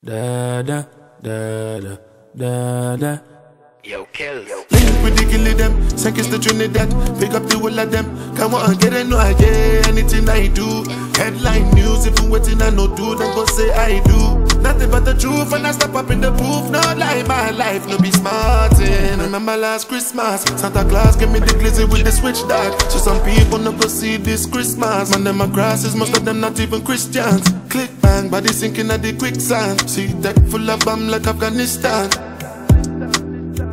Da da da da da da. Yo, kill. Yo. Link with the killing them, Saint Kitts the Trinidad. Pick up the whole of them. Come on, get it, no, I get anything I do. Headline news, if you waiting, I no do, then go say I do. But the truth, and I step up in the booth. No lie, my life, no be smarting. Eh. Remember last Christmas, Santa Claus gave me the glizzy with the switch dog. So some people no go see this Christmas. Man, them grasses, most of them not even Christians. Click bang, body sinking at the quicksand. Ztekk full of bomb like Afghanistan.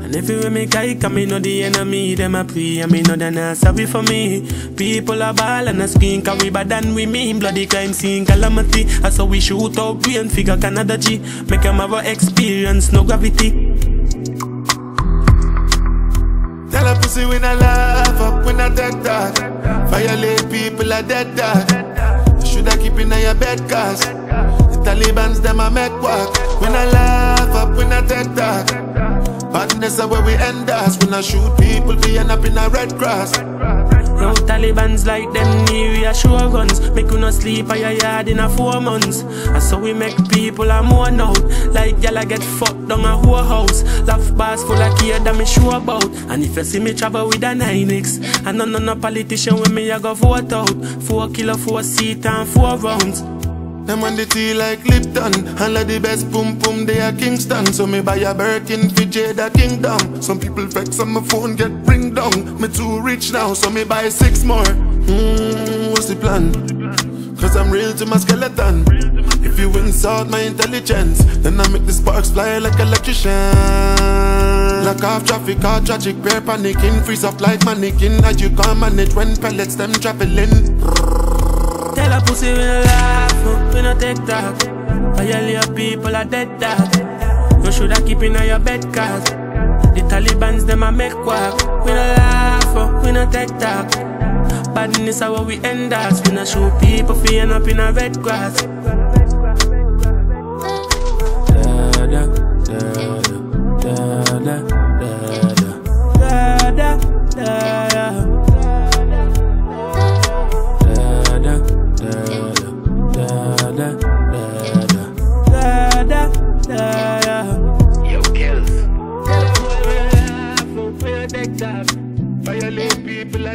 And if you me guy, come me know the enemy, them a pray, and me know they not sorry for me. People are ball and a screen, cause we bad than we mean. Bloody crime scene, calamity. That's how we shoot out brain, figure Canada G. Make them have a experience, no gravity. Tell a pussy when I laugh up when I take that. Violate people are dead dog. Should I keep in your bed cause the Taliban's them a make work. When I laugh Badness are where we end us. When I shoot people, we end up in a red cross. No Taliban's like them need reassurance Make you not sleep at your yard in a four months. And so we make people a mourn out Like y'all get fucked down a whole house. Laugh bars full of care that me sure about. And if you see me travel with a 9X And none of no politician with me I go vote out. Four kilo, four seat and four rounds Them on the tea like Lipton. All of the best boom boom they are Kingston. So me buy a Birkin for Jada Kingdom. Some people vex on my phone get bring down. Me too rich now so me buy six more. Hmm, what's the plan? Cause I'm real to my skeleton. If you insult my intelligence Then I make the sparks fly like electrician. Lock off traffic, all tragic, bear panicking Freeze up like mannequin As you can't manage when pellets them traveling Tell a pussy we no laugh, we no take talk. Violate people are dead dog? You shoulda keep in your bed cause The Taliban's them a make quack. We no laugh, we no take talk. Badness are what we end us. We no show people end up in a red grass